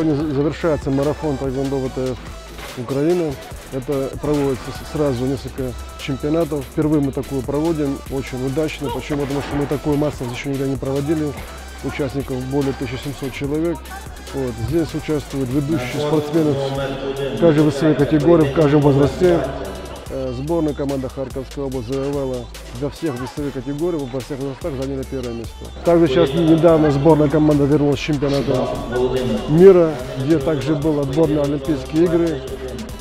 Сегодня завершается марафон Тайвандо ВТФ Украины. Это проводится сразу несколько чемпионатов. Впервые мы такую проводим, очень удачно. Почему? Потому что мы такую массовость еще никогда не проводили. Участников более 1700 человек. Вот. Здесь участвуют ведущие спортсмены в каждой весовой категории, в каждом возрасте. Сборная команда Харьковской области завоевала для всех весовых категорий, во всех возрастах заняла первое место. Также сейчас недавно сборная команда вернулась с чемпионата мира, где также был отбор на Олимпийские игры,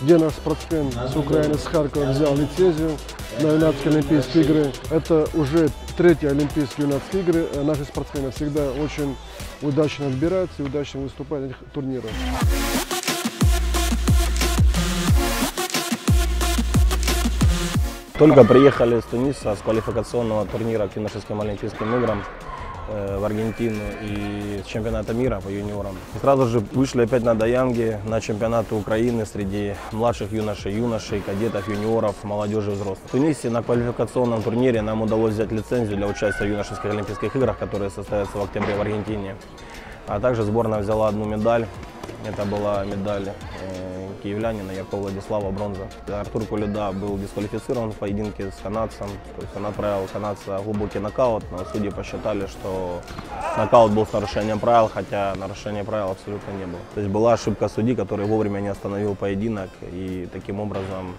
где наш спортсмен с Украины, с Харькова взял лицензию на юнацкие Олимпийские игры. Это уже третьи Олимпийские юнацкие игры. Наши спортсмены всегда очень удачно отбираются и удачно выступают на этих турнирах. Только приехали из Туниса с квалификационного турнира к юношеским Олимпийским играм э, в Аргентину и с чемпионата мира по юниорам. И сразу же вышли опять на Даянге на чемпионаты Украины среди младших юношей, юношей, кадетов, юниоров, молодежи, взрослых. В Тунисе на квалификационном турнире нам удалось взять лицензию для участия в юношеских Олимпийских играх, которые состоятся в октябре в Аргентине. А также сборная взяла одну медаль. Это была медаль э, киевлянина Яркова Владислава бронза. Артур Кулюда был дисквалифицирован в поединке с канадцем. То есть он отправил канадца глубокий нокаут, но судьи посчитали, что нокаут был с нарушением правил, хотя нарушения правил абсолютно не было. То есть была ошибка судьи, который вовремя не остановил поединок и таким образом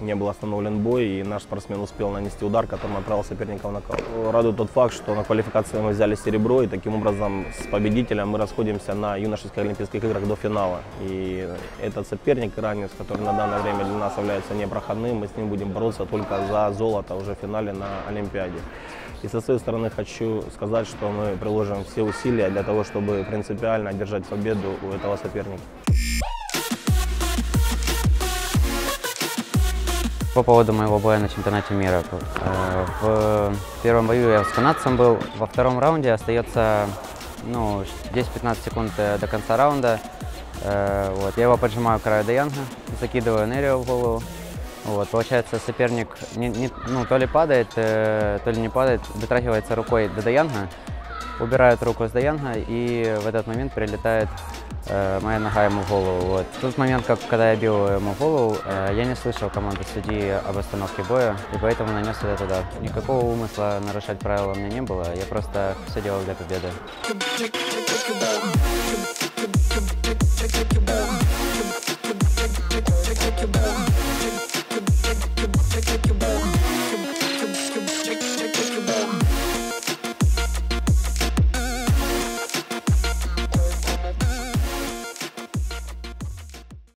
не был остановлен бой, и наш спортсмен успел нанести удар, которым отправил соперника в нокаут. Радует тот факт, что на квалификации мы взяли серебро, и таким образом с победителем мы расходимся на юношеских Олимпийских играх до финала. И этот соперник, иранец, который на данное время для нас является непроходным, мы с ним будем бороться только за золото уже в финале на Олимпиаде. И со своей стороны хочу сказать, что мы приложим все усилия для того, чтобы принципиально одержать победу у этого соперника. По поводу моего боя на чемпионате мира. Э, В первом бою я с канадцем был, во втором раунде остается ну, 10-15 секунд э, до конца раунда. Э, Вот, я его поджимаю краю Даянга, закидываю Нерио в голову. Вот, получается, соперник не, не- ну, то ли падает, то ли не падает, дотрагивается рукой до Даянга, убирает руку с Даянга, и в этот момент прилетает моя нога ему в голову. Вот. В тот момент, как, когда я бил ему в голову, э, я не слышал команды судьи об остановке боя, и поэтому нанес этот удар. Никакого умысла нарушать правила у меня не было, я просто все делал для победы.